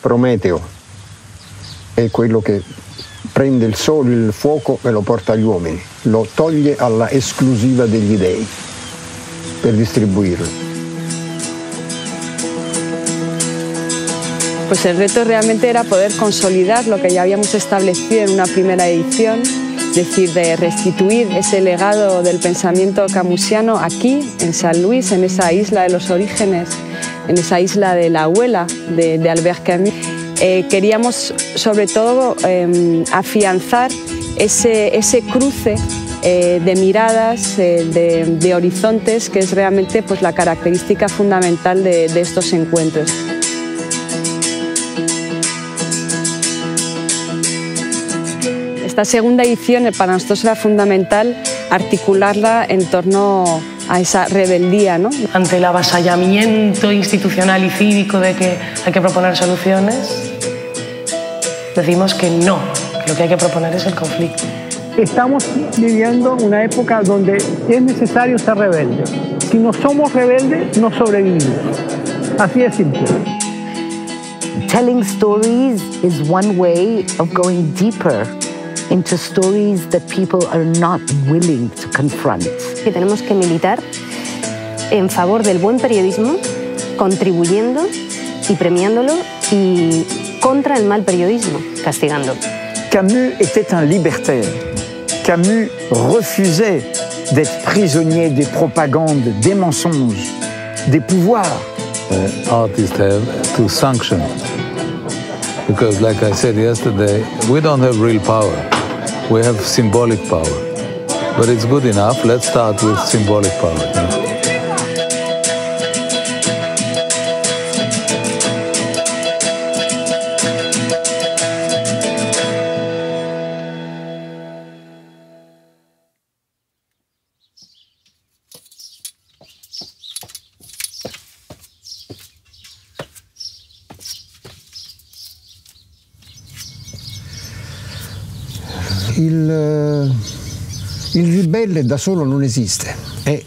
Prometeo è quello che prende il sole, il fuoco e lo porta agli uomini, lo toglie alla esclusiva degli dei per distribuirlo. Pues el reto realmente era poder consolidar lo que ya habíamos establecido en una primera edición, es decir, de restituir ese legado del pensamiento camusiano aquí, en San Luis, en esa isla de los orígenes, en esa isla de la abuela de, Albert Camus. Eh, queríamos sobre todo em, afianzar ese, ese cruce eh, de miradas, eh, de, horizontes, que es realmente pues, la característica fundamental de estos encuentros. esta segunda edición para nosotros era fundamental articularla en torno a esa rebeldía. ¿no? Ante el avasallamiento institucional y cívico de que hay que proponer soluciones, decimos que no, que lo que hay que proponer es el conflicto. Estamos viviendo una época donde es necesario ser rebelde. Si no somos rebeldes, no sobrevivimos. Así de simple. Telling stories is one way of going deeper into stories that people are not willing to confront. Que tenemos que militar en favor del buen periodismo, contribuyendo y premiándolo y contra el mal periodismo, castigando. Camus était un libertaire. Camus refusait d'être prisonnier des propagandes, des mensonges, des pouvoirs. Uh, artists have to sanction because, like I said yesterday, we don't have real power. we have symbolic power. But it's good enough. Let's start with symbolic power. Il ribelle da solo non esiste, è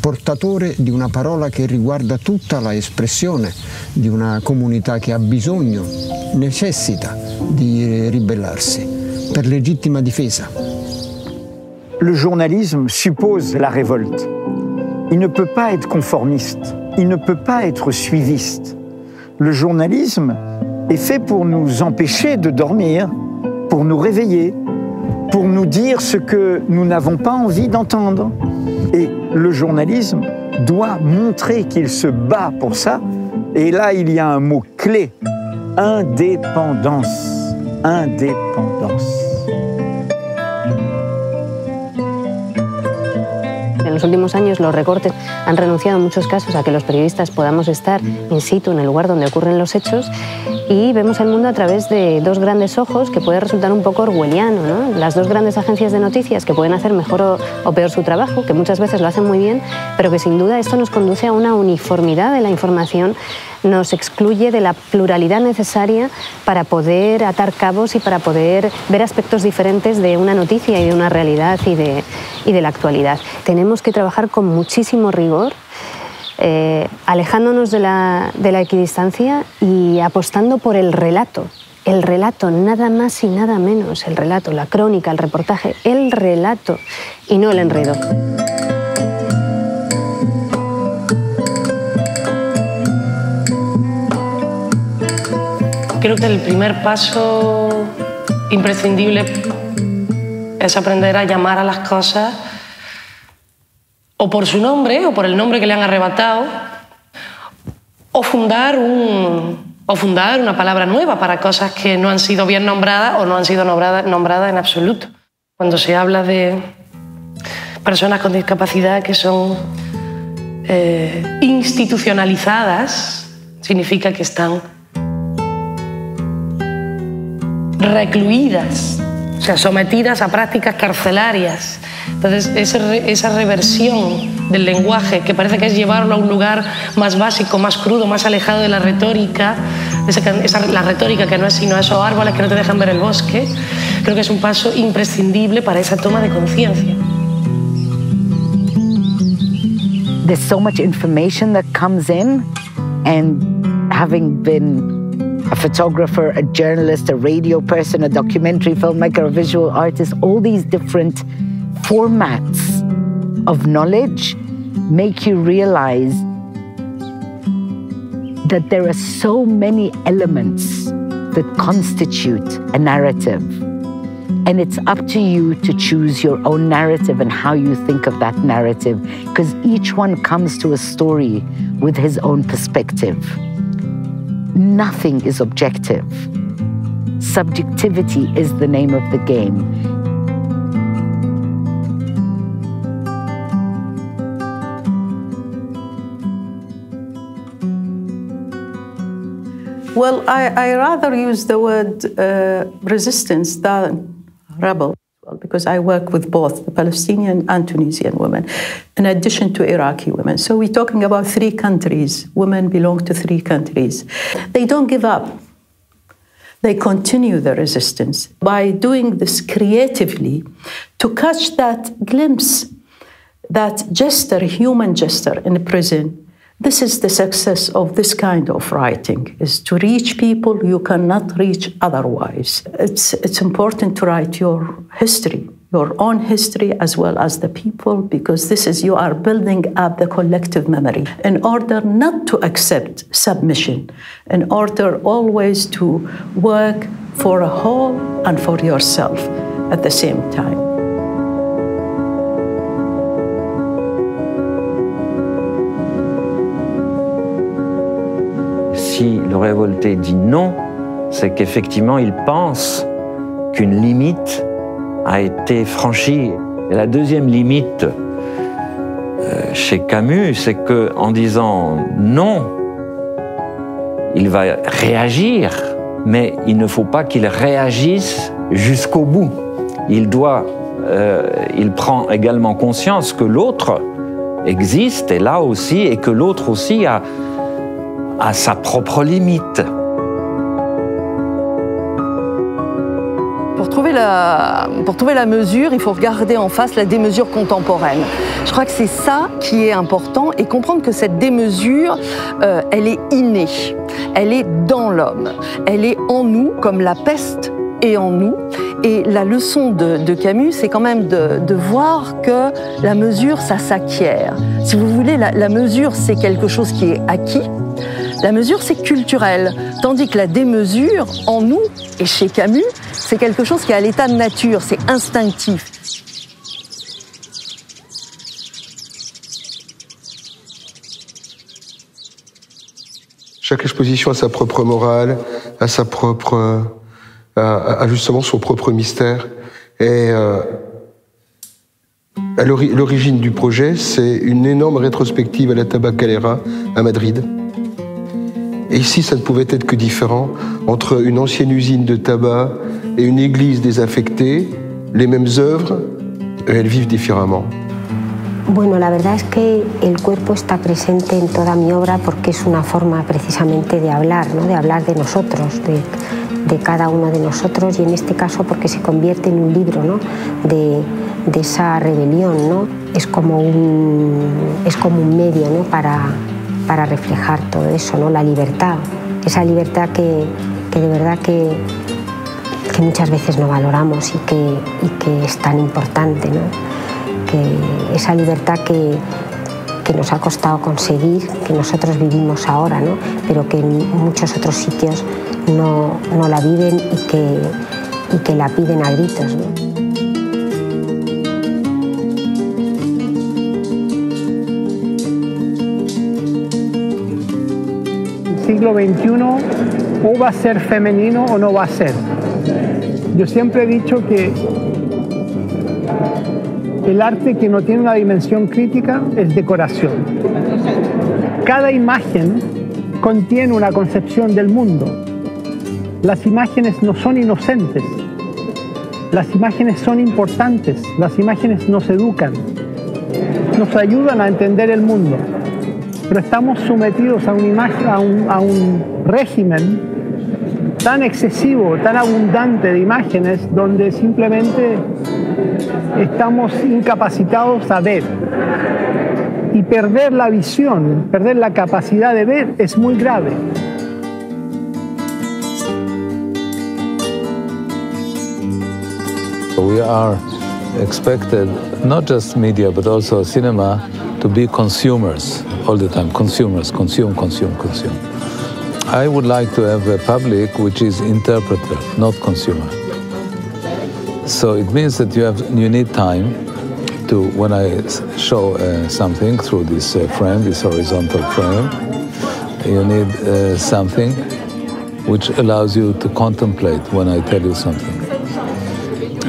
portatore di una parola che riguarda tutta la espressione di una comunità che ha bisogno, necessita di ribellarsi per legittima difesa. Le journalisme suppose la révolte. Il ne peut pas être conformiste, il ne peut pas être suiviste. Le journalisme est fait pour nous empêcher de dormir, pour nous réveiller, pour nous dire ce que nous n'avons pas envie d'entendre. Et le journalisme doit montrer qu'il se bat pour ça. Et là, il y a un mot clé, indépendance. Indépendance. En los últimos años los recortes han renunciado en muchos casos a que los periodistas podamos estar in situ en el lugar donde ocurren los hechos y vemos el mundo a través de dos grandes ojos que puede resultar un poco orwelliano. ¿no? Las dos grandes agencias de noticias que pueden hacer mejor o, peor su trabajo, que muchas veces lo hacen muy bien, pero que sin duda esto nos conduce a una uniformidad de la información, nos excluye de la pluralidad necesaria para poder atar cabos y para poder ver aspectos diferentes de una noticia y de una realidad y de, y de la actualidad. Tenemos que trabajar con muchísimo rigor eh, alejándonos de la, de la equidistancia y apostando por el relato. El relato, nada más y nada menos, el relato, la crónica, el reportaje, el relato y no el enredo. Creo que el primer paso imprescindible es aprender a llamar a las cosas o por su nombre o por el nombre que le han arrebatado, o fundar, un, o fundar una palabra nueva para cosas que no han sido bien nombradas o no han sido nombradas, nombradas en absoluto. Cuando se habla de personas con discapacidad que son eh, institucionalizadas, significa que están recluidas, sea, sometidas a prácticas carcelarias entonces, esa, reversión del lenguaje, que parece que es llevarlo a un lugar más básico, más crudo, más alejado de la retórica, esa, la retórica que no es sino esos árboles que no te dejan ver el bosque, creo que es un paso imprescindible para esa toma de conciencia. There's so much information that comes in, and having been a photographer, a journalist, a radio person, a documentary filmmaker, a visual artist, all these different formats of knowledge make you realize that there are so many elements that constitute a narrative. And it's up to you to choose your own narrative and how you think of that narrative, because each one comes to a story with his own perspective. Nothing is objective. Subjectivity is the name of the game. Well, I, I rather use the word uh, resistance than rebel because I work with both the Palestinian and Tunisian women, in addition to Iraqi women. So we're talking about three countries. Women belong to three countries. They don't give up. They continue the resistance by doing this creatively to catch that glimpse, that gesture, human gesture in a prison this is the success of this kind of writing, is to reach people you cannot reach otherwise. It's, it's important to write your history, your own history as well as the people, because this is you are building up the collective memory in order not to accept submission, in order always to work for a whole and for yourself at the same time. Si le révolté dit non, c'est qu'effectivement il pense qu'une limite a été franchie. Et la deuxième limite euh, chez Camus, c'est que en disant non, il va réagir, mais il ne faut pas qu'il réagisse jusqu'au bout. Il doit, euh, il prend également conscience que l'autre existe et là aussi, et que l'autre aussi a à sa propre limite. Pour trouver, la, pour trouver la mesure, il faut regarder en face la démesure contemporaine. Je crois que c'est ça qui est important et comprendre que cette démesure, euh, elle est innée, elle est dans l'homme, elle est en nous comme la peste est en nous. Et la leçon de, Camus, c'est quand même de, voir que la mesure, ça s'acquiert. Si vous voulez, la mesure, c'est quelque chose qui est acquis, la mesure, c'est culturel, tandis que la démesure, en nous et chez Camus, c'est quelque chose qui est à l'état de nature, c'est instinctif. Chaque exposition a sa propre morale, a sa propre, a, justement son propre mystère. Et euh, l'origine du projet, c'est une énorme rétrospective à la Tabacalera à Madrid. Et ici, ça ne pouvait être que différent entre une ancienne usine de tabac et une église désaffectée. Les mêmes œuvres, elles vivent différemment. Bueno, la verdad es que el cuerpo está presente en toda mi obra porque es una forma precisamente de hablar, ¿no? de hablar de nosotros, de, de, cada uno de nosotros y en este caso porque se convierte en un libro ¿no? de, de, esa rebelión. ¿no? Es, como un, es como un medio ¿no? para, para reflejar todo eso, ¿no? la libertad, esa libertad que, de verdad que, que, muchas veces no valoramos y que, y que es tan importante, ¿no? que esa libertad que, que nos ha costado conseguir, que nosotros vivimos ahora, ¿no? pero que en muchos otros sitios no, no la viven y que, y que la piden a gritos. ¿no? Siglo XXI o va a ser femenino o no va a ser. Yo siempre he dicho que el arte que no tiene una dimensión crítica es decoración. Cada imagen contiene una concepción del mundo. Las imágenes no son inocentes. Las imágenes son importantes. Las imágenes nos educan. Nos ayudan a entender el mundo pero estamos sometidos a un, imagen, a un, régimen tan excesivo, tan abundante de imágenes, donde simplemente estamos incapacitados a ver. Y perder la visión, perder la capacidad de ver es muy grave. We are expected, not just media, but also cinema, to be consumers. All the time. Consumers, consume, consume, consume. I would like to have a public which is interpreter, not consumer. So it means that you have you need time to when I show uh, something through this uh, frame, this horizontal frame, you need uh, something which allows you to contemplate when I tell you something.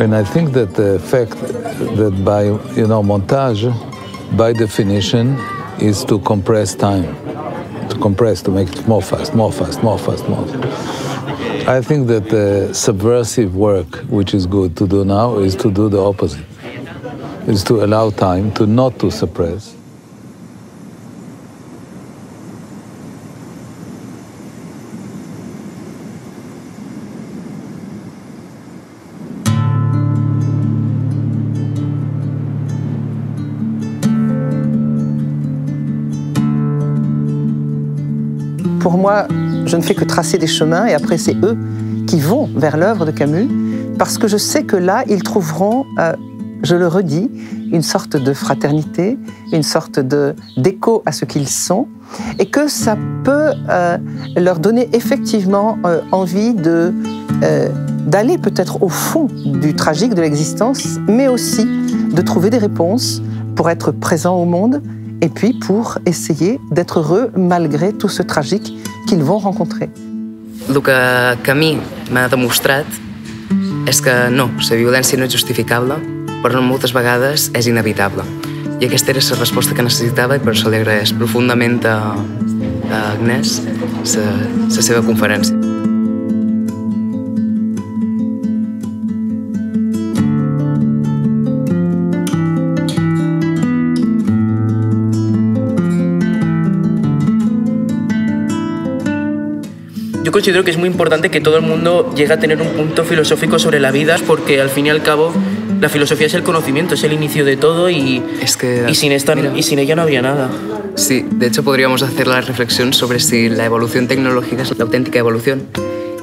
And I think that the fact that by you know montage, by definition, is to compress time, to compress, to make it more fast, more fast, more fast, more. I think that the subversive work, which is good to do now, is to do the opposite, is to allow time to not to suppress. Pour moi, je ne fais que tracer des chemins et après c'est eux qui vont vers l'œuvre de Camus parce que je sais que là, ils trouveront, euh, je le redis, une sorte de fraternité, une sorte de d'écho à ce qu'ils sont et que ça peut euh, leur donner effectivement euh, envie d'aller peut-être au fond du tragique de l'existence, mais aussi de trouver des réponses pour être présent au monde et puis pour essayer d'être heureux malgré tout ce tragique qu'ils vont rencontrer. El que Camí m'ha demostrat que no, la violència no és justificable, però moltes vegades és inevitable. I aquesta era la resposta que necessitava i per això li agraeix profundament a, a Agnès la seva conferència. Considero que es muy importante que todo el mundo llegue a tener un punto filosófico sobre la vida, porque al fin y al cabo la filosofía es el conocimiento, es el inicio de todo y, es que, y, sin, esta, y sin ella no había nada. Sí, de hecho podríamos hacer la reflexión sobre si la evolución tecnológica es la auténtica evolución.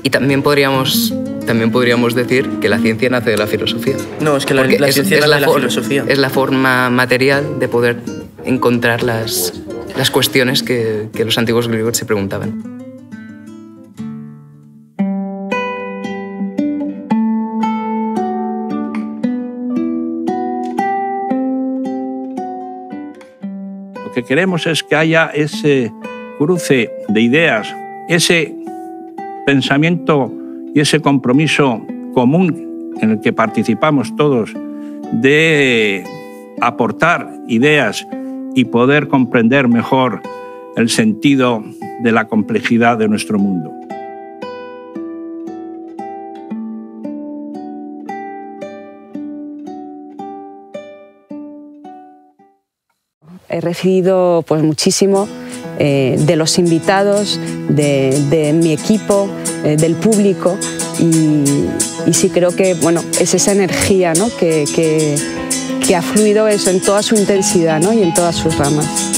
Y también podríamos, también podríamos decir que la ciencia nace de la filosofía. No, es que la, ciencia es nace la, de la filosofía. Es la forma material de poder encontrar las, las cuestiones que, que los antiguos griegos se preguntaban. Que queremos es que haya ese cruce de ideas, ese pensamiento y ese compromiso común en el que participamos todos de aportar ideas y poder comprender mejor el sentido de la complejidad de nuestro mundo. He recibido pues muchísimo eh, de los invitados, de, mi equipo, eh, del público y, sí creo que bueno, es esa energía ¿no? que ha fluido eso en toda su intensidad ¿no? y en todas sus ramas.